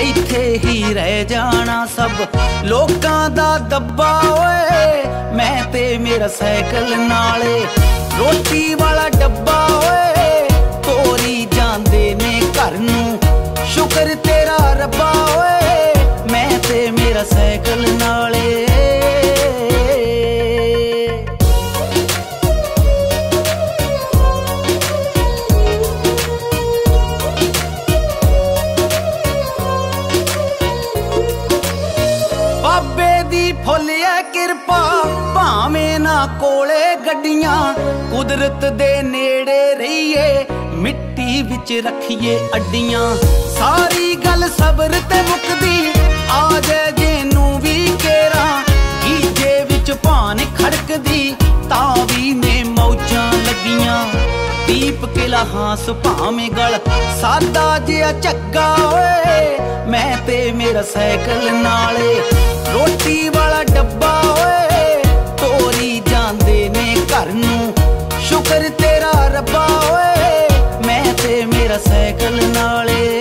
ਇੱਥੇ ਹੀ ਰਹਿ ਜਾਣਾ ਸਭ। ਲੋਕਾਂ ਦਾ ਦੱਬਾ ਓਏ, ਮੈਂ ਤੇ ਮੇਰਾ ਸਾਈਕਲ ਨਾਲੇ। ਰੋਟੀ ਵਾਲਾ ਡੱਬਾ ਓਏ ਤੋਰੀ ਜਾਂਦੇ ਨੇ ਘਰ ਨੂੰ। ਸ਼ੁਕਰ ਤੇਰਾ ਰੱਬਾ ਓਏ, ਮੈਂ ਤੇ ਮੇਰਾ ਸਾਈਕਲ ਨਾਲੇ ਬਾਬੇ ਦੀ ਫੁੱਲ ਕਿਰਪਾ, ਭਾਵੇਂ ਨਾ ਕੋਲੇ ਗੱਡੀਆਂ। ਕੁਦਰਤ ਦੇ ਨੇੜੇ ਰਹੀਏ, ਮਿੱਟੀ ਵਿੱਚ ਰੱਖੀਏ ਅੱਡੀਆਂ। ਸਾਰੀ ਗੱਲ ਸਬਰ ਤੇ ਮੁੱਕਦੀ, ਆ ਜੇ ਜੇ ਨੂੰ ਵੀ ਕੇਰਾ। ਗੀਜੇ ਵਿੱਚ ਭਾਨ ਖੜਕਦੀ, ਤਾਂ ਵੀ ਨੇ ਮੌਜਾਂ ਲੱਗੀਆਂ। ਦੀਪ ਕਿਲਾ ਹਾਸ ਭਾਵੇਂ ਗਲ, ਸਾਦਾ ਜਿਹਾ ਚੱਗਾ ਓਏ। ਮੈਂ ਤੇ ਮੇਰਾ ਸਾਈਕਲ ਨਾਲੇ। ਰੋਟੀ ਵਾਲਾ ਡੱਬਾ ਓਏ, ਤੋਰੀ ਜਾਂਦੇ ਨੇ ਘਰ ਨੂੰ ਸ਼ੁਕਰ ਤੇਰਾ ਰੱਬਾ ਓਏ, ਮੈਂ ਤੇ ਮੇਰਾ ਸਾਈਕਲ ਨਾਲੇ।